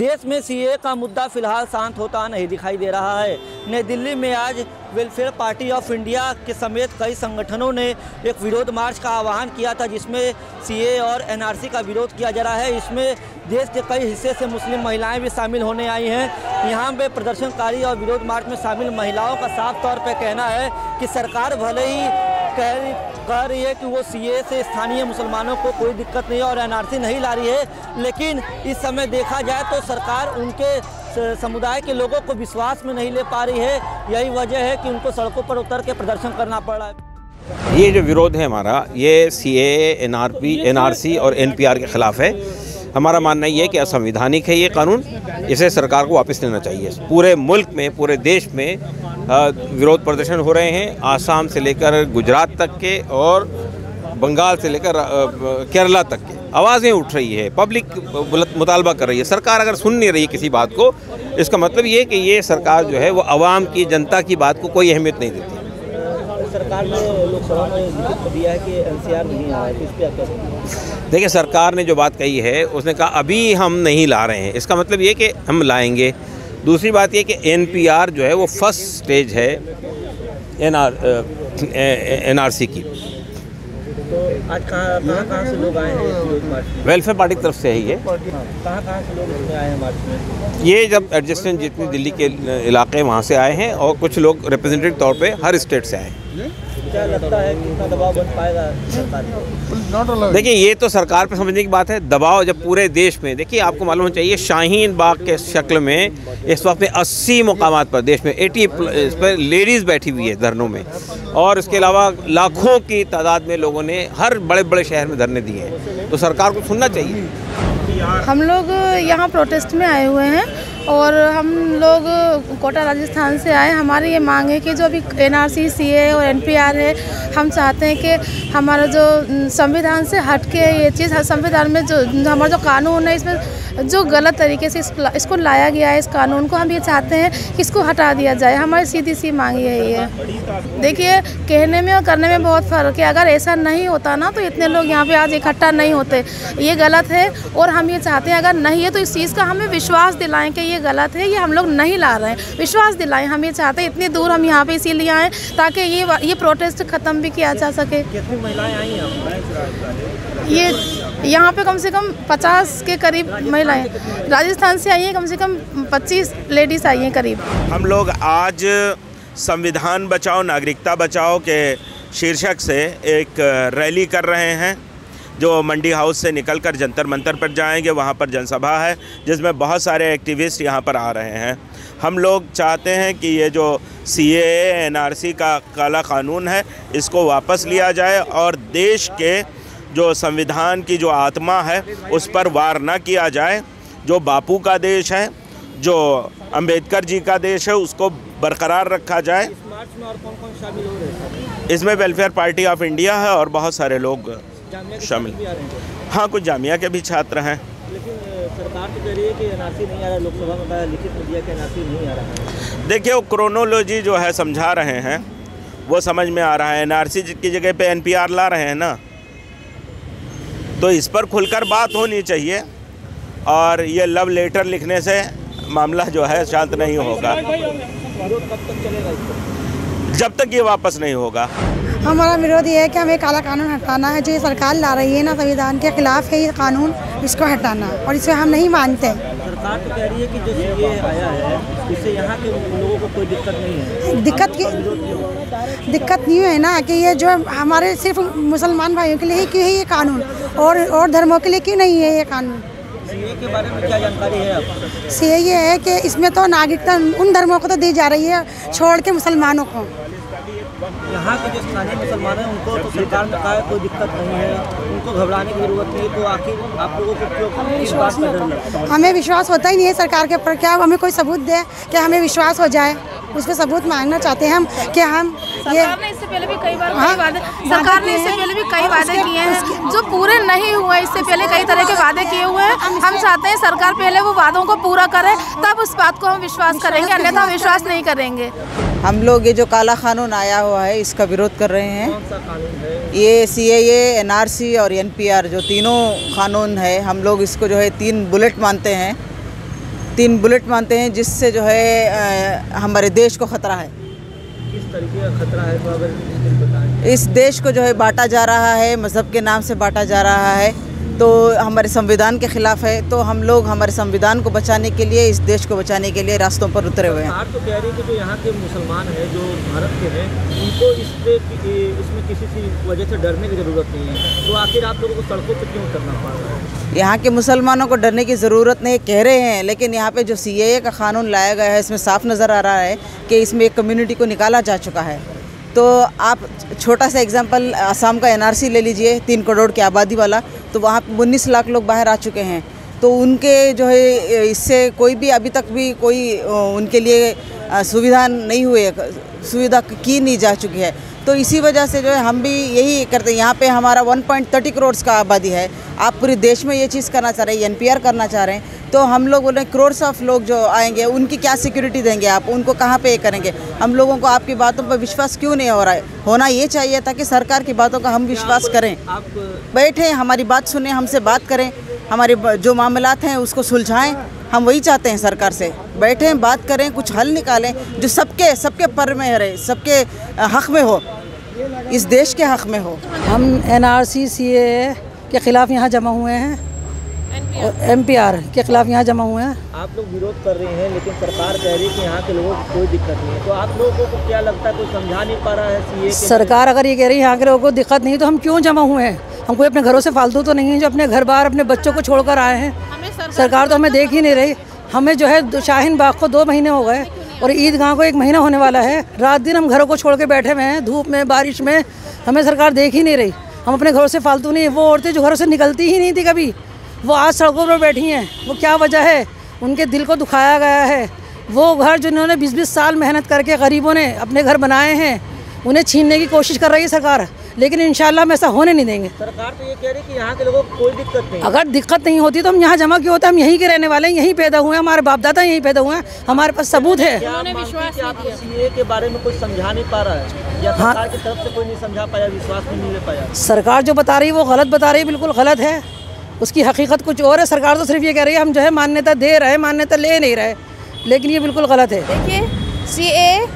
देश में सीए का मुद्दा फ़िलहाल शांत होता नहीं दिखाई दे रहा है। नई दिल्ली में आज वेलफेयर पार्टी ऑफ़ इंडिया के समेत कई संगठनों ने एक विरोध मार्च का आह्वान किया था, जिसमें सीए और एनआरसी का विरोध किया जा रहा है। इसमें देश के कई हिस्से से मुस्लिम महिलाएँ भी शामिल होने आई हैं। यहाँ पे प्रदर्शनकारी और विरोध मार्च में शामिल महिलाओं का साफ़ तौर पर कहना है कि सरकार भले ही कह कह रही है कि वो सीए से स्थानीय मुसलमानों को कोई दिक्कत नहीं है और एनआरसी नहीं ला रही है। लेकिन इस समय देखा जाए तो सरकार उनके समुदाय के लोगों को विश्वास में नहीं ले पा रही है। यही वजह है कि उनको सड़कों पर उतर के प्रदर्शन करना पड़ रहा है। ये जो विरोध है हमारा, ये C N R P N R C और एन पी आर के ख़िलाफ़ है। हमारा मानना ये है कि असंवैधानिक है ये कानून, इसे सरकार को वापस लेना चाहिए। पूरे मुल्क में, पूरे देश में विरोध प्रदर्शन हो रहे हैं, आसाम से लेकर गुजरात तक के और बंगाल से लेकर केरला तक के। आवाज़ें उठ रही है, पब्लिक मुतालबा कर रही है। सरकार अगर सुन नहीं रही है किसी बात को, इसका मतलब ये कि ये सरकार जो है, वो आवाम की, जनता की बात को कोई अहमियत नहीं देती। सरकार ने लोकसभा में दिया है कि एनसीआर नहीं आया है इस पर क्या देखिए सरकार ने जो बात कही है उसने कहा अभी हम नहीं ला रहे हैं। इसका मतलब ये कि हम लाएँगे। दूसरी बात ये कि एनपीआर जो है वो फ़र्स्ट स्टेज है N R N R C की। तो आज कहाँ कहाँ कहाँ से लोग आए हैं वेलफेयर पार्टी की तरफ़ से है ये। कहाँ कहाँ से लोग आए हैं मार्च में? ये जब एडजस्टमेंट जितनी दिल्ली के इलाके वहाँ से आए हैं और कुछ लोग रिप्रेजेंटेटिव तौर पे हर स्टेट से आए हैं। क्या लगता है कितना दबाव बन पाएगा देखिए ये तो सरकार पे समझने की बात है दबाव जब पूरे देश में देखिए आपको मालूम होना चाहिए शाहीन बाग के शक्ल में इस वक्त में 80 मुकाम पर देश में 80 इस पर लेडीज़ बैठी हुई है धरनों में। और इसके अलावा लाखों की तादाद में लोगों ने हर बड़े बड़े शहर में धरने दिए हैं। तो सरकार को सुनना चाहिए। हम लोग यहाँ प्रोटेस्ट में आए हुए हैं। और हम लोग कोटा राजस्थान से आए। हमारी ये मांग है कि जो अभी एन आर सी सी और एन पी आर है, हम चाहते हैं कि हमारा जो संविधान से हट के ये चीज़ संविधान में जो हमारा जो कानून है, इसमें जो गलत तरीके से इसको लाया गया है इस कानून को हम ये चाहते हैं कि इसको हटा दिया जाए। हमारी सीधी सी मांग यही है। देखिए कहने में और करने में बहुत फ़र्क है। अगर ऐसा नहीं होता ना तो इतने लोग यहाँ पे आज इकट्ठा नहीं होते। ये गलत है और हम ये चाहते हैं अगर नहीं है तो इस चीज़ का हमें विश्वास दिलाएँ कि ये गलत है ये हम लोग नहीं ला रहे हैं। विश्वास दिलाएँ हम ये चाहते हैं इतनी दूर हम यहाँ पे इसीलिए आए ताकि ये ये प्रोटेस्ट ख़त्म भी किया जा सके। ये यहाँ पे कम से कम 50 के करीब महिलाएँ राजस्थान से आई हैं, कम से कम 25 लेडीज़ आई हैं करीब। हम लोग आज संविधान बचाओ, नागरिकता बचाओ के शीर्षक से एक रैली कर रहे हैं, जो मंडी हाउस से निकलकर जंतर मंतर पर जाएँगे। वहाँ पर जनसभा है, जिसमें बहुत सारे एक्टिविस्ट यहाँ पर आ रहे हैं। हम लोग चाहते हैं कि ये जो सी एन आर सी का काला कानून है, इसको वापस लिया जाए और देश के जो संविधान की जो आत्मा है, उस पर वार ना किया जाए। जो बापू का देश है, जो अंबेडकर जी का देश है, उसको बरकरार रखा जाए। इसमें वेलफेयर पार्टी ऑफ़ इंडिया है और बहुत सारे लोग शामिल। हाँ कुछ जामिया के भी छात्र हैं। सरकार आ रहा देखिए, वो क्रोनोलॉजी जो है, समझा रहे हैं। वो समझ में आ रहा है। एनआरसी की जगह पे एनपीआर ला रहे हैं ना। तो इस पर खुलकर बात होनी चाहिए। और ये लव लेटर लिखने से मामला जो है शांत नहीं होगा। जब तक ये वापस नहीं होगा। हमारा विरोध ये है कि हमें काला कानून हटाना है जो ये सरकार ला रही है ना संविधान के खिलाफ है ये कानून इसको हटाना और इसे हम नहीं मानते। सरकार तो कह रही है कि जो ये आया है इससे यहाँ के लोगों को कोई दिक्कत नहीं है। दिक्कत की दिक्कत नहीं है ना कि ये जो हमारे सिर्फ़ मुसलमान भाइयों के लिए ही क्यों है ये कानून और और धर्मों के लिए क्यों नहीं है ये कानून? के बारे में क्या जानकारी है ये है कि इसमें तो नागरिकता उन धर्मों को तो दी जा रही है छोड़ के मुसलमानों को। यहाँ के जो स्थानीय मुसलमान हैं उनको तो सरकार ने कहा कोई दिक्कत नहीं है। उनको घबराने की ज़रूरत नहीं है तो आखिर आप लोगों को क्यों इस बात का डर हमें विश्वास होता ही नहीं है सरकार के ऊपर। क्या हमें कोई सबूत दे कि हमें विश्वास हो जाए? उस पर सबूत मांगना चाहते हैं हम कि हम ये सरकार ने इससे पहले भी कई बार हाँ, वादे सरकार ने इससे पहले भी कई वादे किए हैं जो पूरे नहीं हुए इससे पहले कई तरह के वादे किए हुए हैं। हम चाहते हैं सरकार पहले वो वादों को पूरा करे तब उस बात को हम विश्वास करेंगे अन्यथा विश्वास नहीं करेंगे। हम लोग ये जो काला कानून आया हुआ है इसका विरोध कर रहे हैं। ये सी एन आर सी और एन पी आर जो तीनों कानून है हम लोग इसको जो है तीन बुलेट मानते हैं। तीन बुलेट मानते हैं जिससे जो है हमारे देश को ख़तरा है। किस तरीके का खतरा है तो अगर इस देश को जो है बांटा जा रहा है मज़हब के नाम से बांटा जा रहा है। तो हमारे संविधान के ख़िलाफ़ है तो हम लोग हमारे संविधान को बचाने के लिए इस देश को बचाने के लिए रास्तों पर उतरे हुए हैं। आप तो कह रही है कि जो यहाँ के मुसलमान हैं जो भारत के हैं उनको इस पे इसमें किसी सी वजह से डरने की ज़रूरत नहीं है। तो आखिर आप लोगों को सड़कों पर क्यों उतरना पड़ रहा है? यहाँ के मुसलमानों को डरने की ज़रूरत नहीं कह रहे हैं लेकिन यहाँ पे जो सी का कानून लाया गया है इसमें साफ़ नज़र आ रहा है कि इसमें एक कम्युनिटी को निकाला जा चुका है। तो आप छोटा सा एग्जांपल असम का एनआरसी ले लीजिए, तीन करोड़ की आबादी वाला तो वहाँ उन्नीस लाख लोग बाहर आ चुके हैं। तो उनके जो है, इससे कोई भी अभी तक भी कोई उनके लिए सुविधा नहीं हुई सुविधा की नहीं जा चुकी है। तो इसी वजह से जो है, हम भी यही करते हैं। यहाँ पे हमारा 1.30 करोड़ का आबादी है। आप पूरे देश में ये चीज़ करना चाह रहे हैं एनपीआर करना चाह रहे हैं तो हम लोग बोले करोड़ ऑफ़ लोग जो आएँगे उनकी क्या सिक्योरिटी देंगे आप? उनको कहाँ पे ये करेंगे? हम लोगों को आपकी बातों पर विश्वास क्यों नहीं हो रहा है? होना ये चाहिए ताकि सरकार की बातों का हम विश्वास करें। आप बैठे हमारी बात सुने हमसे बात करें हमारे जो मामला हैं उसको सुलझाएँ। हम वही चाहते हैं सरकार से। बैठें बात करें कुछ हल निकालें जो सबके सबके पर में रहे सबके हक में हो। इस देश के हक में हो। हम एन आर सी सी ए के ख़िलाफ़ यहाँ जमा हुए हैं। और एम पी आर के ख़िलाफ़ यहाँ जमा हुए हैं। आप लोग विरोध कर रहे हैं लेकिन सरकार कह रही है कि यहाँ के लोगों को कोई दिक्कत नहीं है। तो आप लोगों को क्या लगता है कोई समझा नहीं पा रहा है सरकार अगर ये कह रही है यहाँ के लोगों को दिक्कत नहीं तो हम क्यों जमा हुए हैं? हम कोई अपने घरों से फालतू तो नहीं है जो अपने घर बार अपने बच्चों को छोड़कर आए हैं। सरकार तो हमें देख ही नहीं रही। हमें जो है शाहीन बाग को दो महीने हो गए और ईदगाह को एक महीना होने वाला है। रात दिन हम घरों को छोड़ के बैठे हुए हैं धूप में बारिश में। हमें सरकार देख ही नहीं रही। हम अपने घरों से फालतू नहीं वो औरतें जो घरों से निकलती ही नहीं थी कभी। वो आज सड़कों पर बैठी हैं। वो क्या वजह है? उनके दिल को दुखाया गया है। वो घर जिन्होंने बीस बीस साल मेहनत करके गरीबों ने अपने घर बनाए हैं उन्हें छीनने की कोशिश कर रही है सरकार। लेकिन इंशाल्लाह हम ऐसा होने नहीं देंगे। सरकार तो ये कह रही है कि यहाँ के लोगों को कोई दिक्कत नहीं अगर दिक्कत नहीं होती तो हम यहाँ जमा क्यों होते? हम यहीं के रहने वाले हैं यहीं पैदा हुए हैं हमारे बाप दादा यहीं पैदा हुए हैं हमारे पास सबूत है। हैं कि आपको सीए के बारे में कोई समझा नहीं पा रहा है? या हाँ। सरकार की तरफ़ से कोई नहीं समझा पाया विश्वास नहीं ले पाया? सरकार जो बता रही है वो गलत बता रही है बिल्कुल गलत है। उसकी हकीकत कुछ और है। सरकार तो सिर्फ़ ये कह रही है हम जो है मान्यता दे रहे हैं मान्यता ले नहीं रहे। लेकिन ये बिल्कुल गलत है। देखिए सी ए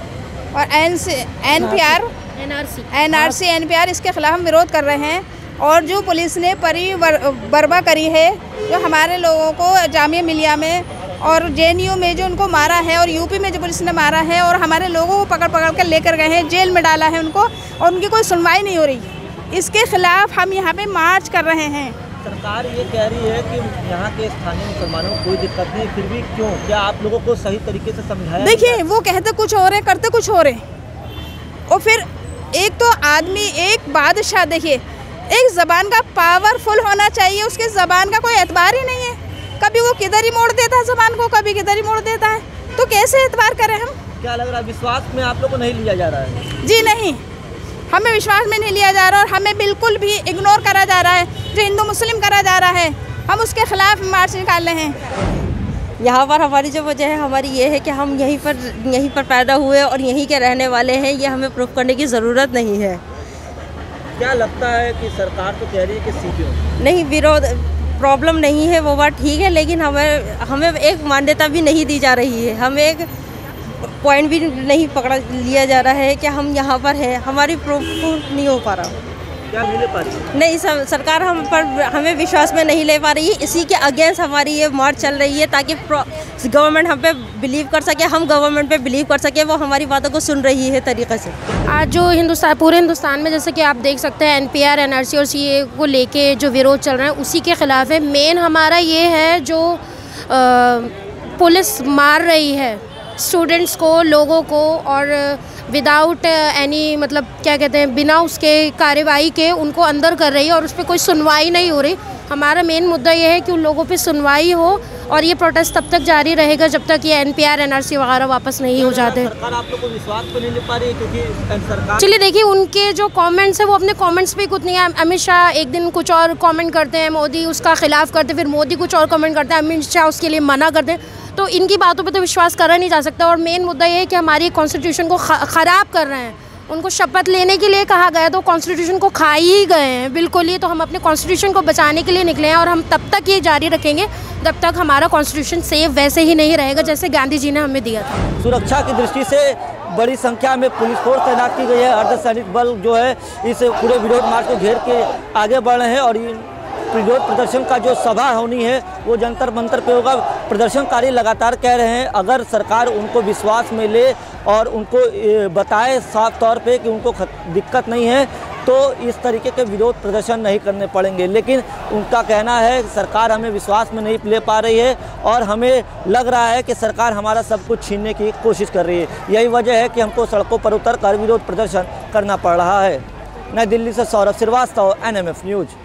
और N C N P R N R C N R C N P R इसके खिलाफ हम विरोध कर रहे हैं। और जो पुलिस ने परी बर, बर्बा करी है जो हमारे लोगों को जामिया मिलिया में और जेएनयू में जो उनको मारा है और यूपी में जो पुलिस ने मारा है और हमारे लोगों को पकड़ पकड़ कर लेकर गए हैं जेल में डाला है उनको और उनकी कोई सुनवाई नहीं हो रही। इसके खिलाफ हम यहाँ पे मार्च कर रहे हैं। सरकार ये कह रही है कि यहाँ के स्थानीय मुसलमानों को कोई दिक्कत नहीं फिर भी क्यों? क्या आप लोगों को सही तरीके से समझाया देखिए वो कहते कुछ और है करते कुछ और है। और फिर एक तो आदमी एक बादशाह देखिए एक ज़बान का पावरफुल होना चाहिए उसके ज़बान का कोई एतबार ही नहीं है। कभी वो किधर ही मोड़ देता है ज़बान को कभी किधर ही मोड़ देता है। तो कैसे एतबार करें हम? क्या लग रहा है विश्वास में आप लोग को नहीं लिया जा रहा है? जी नहीं। हमें विश्वास में नहीं लिया जा रहा और हमें बिल्कुल भी इग्नोर करा जा रहा है जो हिंदू मुस्लिम करा जा रहा है। हम उसके खिलाफ मार्च निकाल रहे हैं। यहाँ पर हमारी जो वजह है हमारी ये है कि हम यहीं पर यहीं पर पैदा हुए और यहीं के रहने वाले हैं ये हमें प्रूफ करने की ज़रूरत नहीं है। क्या लगता है कि सरकार तो कह रही है कि सीपीओ नहीं विरोध प्रॉब्लम नहीं है वो बात ठीक है लेकिन हमें हमें एक मान्यता भी नहीं दी जा रही है। हम एक पॉइंट भी नहीं पकड़ा लिया जा रहा है कि हम यहाँ पर हैं। हमारी प्रूफ नहीं हो पा रहा। नहीं सर, सरकार हम पर हमें विश्वास में नहीं ले पा रही। है इसी के अगेंस्ट हमारी ये मार्च चल रही है ताकि गवर्नमेंट हम पे बिलीव कर सके हम गवर्नमेंट पे बिलीव कर सके वो हमारी बातों को सुन रही है तरीके से। आज जो हिंदुस्तान पूरे हिंदुस्तान में जैसे कि आप देख सकते हैं एनपीआर एनआरसी और सीए को लेके जो विरोध चल रहा है उसी के ख़िलाफ़ है। मेन हमारा ये है जो अ, पुलिस मार रही है। स्टूडेंट्स को लोगों को और विदाउट एनी मतलब क्या कहते हैं बिना उसके कार्रवाई के उनको अंदर कर रही है और उस पर कोई सुनवाई नहीं हो रही। हमारा मेन मुद्दा यह है कि उन लोगों पे सुनवाई हो और ये प्रोटेस्ट तब तक जारी रहेगा जब तक ये एनपीआर एनआरसी वगैरह वापस नहीं हो जाते। है सरकार चलिए देखिए उनके जो कमेंट्स है वो अपने कमेंट्स पे कुछ नहीं है। अमित शाह एक दिन कुछ और कमेंट करते हैं मोदी उसका खिलाफ करते हैं फिर मोदी कुछ और कमेंट करते हैं अमित शाह उसके लिए मना करते हैं। तो इनकी बातों पे तो विश्वास करा नहीं जा सकता और मेन मुद्दा ये है कि हमारी कॉन्स्टिट्यूशन को ख़राब कर रहे हैं। उनको शपथ लेने के लिए कहा गया तो कॉन्स्टिट्यूशन को खा ही गए हैं। बिल्कुल ही तो हम अपने कॉन्स्टिट्यूशन को बचाने के लिए निकले हैं और हम तब तक ये जारी रखेंगे जब तक हमारा कॉन्स्टिट्यूशन सेफ़ वैसे ही नहीं रहेगा जैसे गांधी जी ने हमें दिया था। सुरक्षा की दृष्टि से बड़ी संख्या में पुलिस फोर्स तैनात की गई है। अर्धसैनिक बल जो है इस पूरे विरोध मार्च को घेर के आगे बढ़ रहे हैं और विरोध प्रदर्शन का जो सभा होनी है, वो जंतर मंतर पे होगा। प्रदर्शनकारी लगातार कह रहे हैं, अगर सरकार उनको विश्वास में ले और उनको बताए साफ़ तौर पे कि उनको दिक्कत नहीं है तो इस तरीके के विरोध प्रदर्शन नहीं करने पड़ेंगे। लेकिन उनका कहना है, सरकार हमें विश्वास में नहीं ले पा रही है और हमें लग रहा है कि सरकार हमारा सब कुछ छीनने की कोशिश कर रही है। यही वजह है कि हमको सड़कों पर उतर कर विरोध प्रदर्शन करना पड़ रहा है। नई दिल्ली से सौरभ श्रीवास्तव, एनएमएफ न्यूज़।